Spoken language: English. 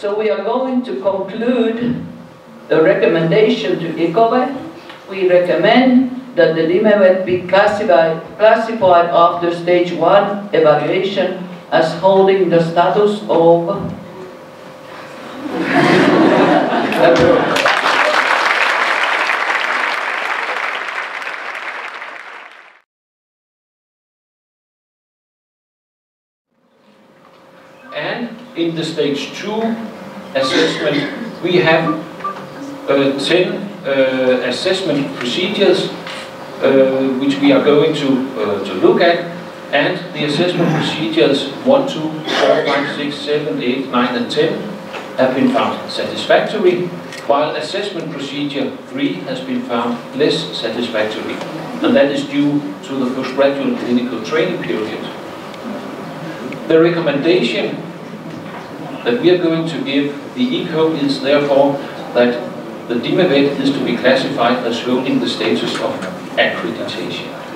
So we are going to conclude the recommendation to ECOVE. We recommend that the DIMEVET be classified, classified after stage one evaluation as holding the status of And in the stage two assessment, we have uh, 10 uh, assessment procedures uh, which we are going to, uh, to look at. And the assessment procedures 1, 2, 4, 5, 6, 7, 8, 9 and 10 have been found satisfactory, while assessment procedure 3 has been found less satisfactory. And that is due to the postgraduate clinical training period. The recommendation that we are going to give the ECO is therefore that the DIMEVET is to be classified as holding the status of accreditation.